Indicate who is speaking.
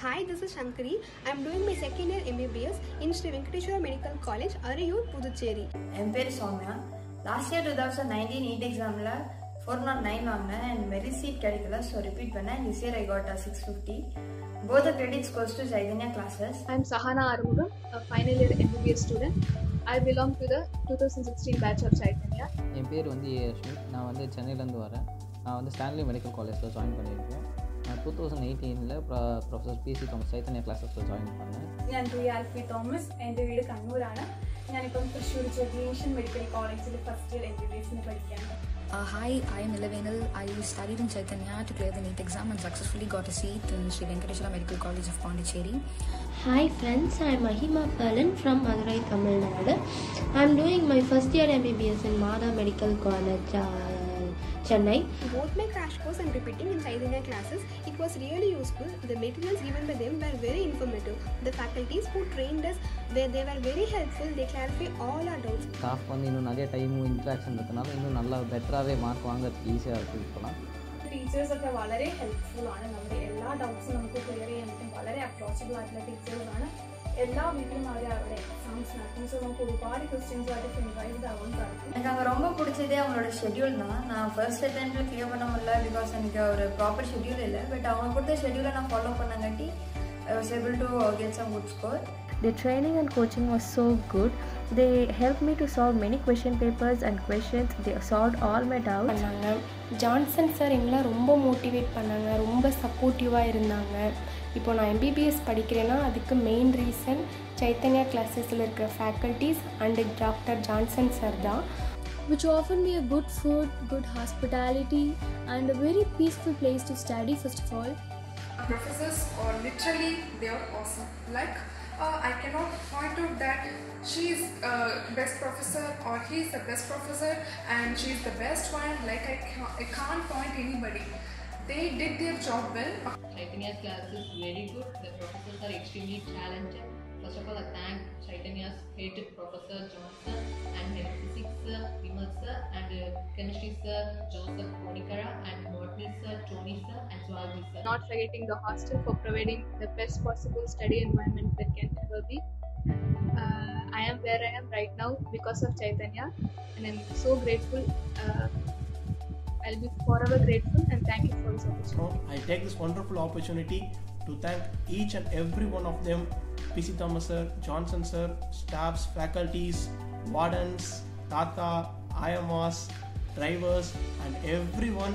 Speaker 1: Hi, this is Shankari. I'm doing my second year MBBS in Sri Venkateshwara Medical College, Arayur, Puducherry.
Speaker 2: என் பேர் Soumya. Last year two thousand nineteen NEET எக்ஸாமில் four not nine வாங்கினேன். And merit seat கிடைக்கல. So repeat பண்ணேன். This year I got six fifty both the credits goes to Chaitanya classes
Speaker 3: I'm Sahana Arumugam, a final year MBBS student. I belong to the 2016 batch of Chaitanya.
Speaker 4: என் பேர் வந்து ஏ அஸ்வின். நான் வந்து சென்னையிலேருந்து வரேன். நான் வந்து ஸ்டான்லி மெடிக்கல் காலேஜில் ஜாயின் பண்ணியிருக்கேன். நான் டூ தௌசண்ட் எயிட்டீனில் professor PC Thomas Chaitanya கிளாஸஸில் join பண்ணேன்
Speaker 5: ഞാൻ റിയ ആൽഫി തോമസ് എൻ്റെ വീട് കണ്ണൂരാണ് ഞാനിപ്പം തൃശ്ശൂർ ചെറിയേഷ്യൻ മെഡിക്കൽ കോളേജിൽ first year M B B എസിന് പഠിക്കുകയാണ്
Speaker 6: Uh, hi, I am Ilavenal. I studied in Chaitanya to clear the NEET exam and successfully got a seat in Sri Venkateshwara Medical College of Pondicherry.
Speaker 7: Hi friends, I'm Mahima Palan from Madurai, Tamil Nadu. I'm doing my first year MBBS in Mada Medical College, uh, Chennai.
Speaker 1: Both my crash course and repeating in Chaitanya classes, it was really useful. The materials given by them were very informative. The faculties who trained us, were, they were very helpful. They clarify all our doubts.
Speaker 4: Staff வந்து இன்னும் நிறைய டைமும் interaction இருக்கனால இன்னும் நல்லா பெட்டராகவே mark வாங்குறதுக்கு ஈஸியாக இருக்குது இப்போலாம்
Speaker 5: ടീച്ചേഴ്സൊക്കെ വളരെ ഹെൽപ്ഫുൾ ആണ് നമ്മുടെ എല്ലാ ഡൗട്ട്സും നമുക്ക് ക്ലിയർ ചെയ്യാൻ പറ്റും വളരെ അപ്രോച്ചബിൾ ആയിട്ടുള്ള ടീച്ചേഴ്സ് ആണ് എല്ലാ വീട്ടിലും അവർ അവിടെ എക്സാംസ് നടത്തും സോ നമുക്ക് ഒരുപാട് ക്വസ്റ്റ്യൻസുമായിട്ട് ഫിൻവൈസ്ഡ് ആവാൻ സാധിക്കും
Speaker 2: எனக்கு அங்கே ரொம்ப பிடிச்சதே அவங்களோட ஷெட்யூல் தான். நான் ஃபர்ஸ்ட் அட்டெம்ப்டில் கிளியர் பண்ண முடியல பிகாஸ் எனக்கு ஒரு ப்ராப்பர் ஷெட்யூல் இல்லை. பட் அவங்க கொடுத்த ஷெட்யூலை நான் follow பண்ணங்காட்டி I was able to get some good score
Speaker 7: The training and coaching was so good. They helped me to solve many question papers and questions. They solved all my doubts.
Speaker 8: பண்ணாங்க. Johnson sir எங்களை ரொம்ப motivate பண்ணாங்க. ரொம்ப சப்போர்ட்டிவாக இருந்தாங்க. இப்போ நான் MBBS படிக்கிறேன்னா அதுக்கு மெயின் ரீசன் சைத்தன்யா கிளாஸஸில் இருக்கிற faculties and doctor Johnson sir தான்.
Speaker 9: Which offered me a good food, good hospitality, and a very peaceful place to study, first of all.
Speaker 10: professors are literally they are awesome like uh, i cannot point out that she is uh, best professor or he is the best professor and she is the best one like i, ca- I can't point anybody they did their job well
Speaker 11: Chaithanya's class is very good. The professors are extremely talented. First of all, I thank Chaithanya's head professor Johnson and head physics sir Vimal sir and uh, chemistry sir Joseph Monikara and botany sir Tony sir and zoology sir.
Speaker 3: Not forgetting the hostel for providing the best possible study environment that can ever be. Uh, I am where I am right now because of Chaithanya, and I'm so grateful. Uh, I'll be forever grateful and thank you for this opportunity.
Speaker 12: I take this wonderful opportunity to thank each and every one of them PC Thomas sir, Johnson sir, staffs, faculties, wardens, Tata, IMOS, drivers, and everyone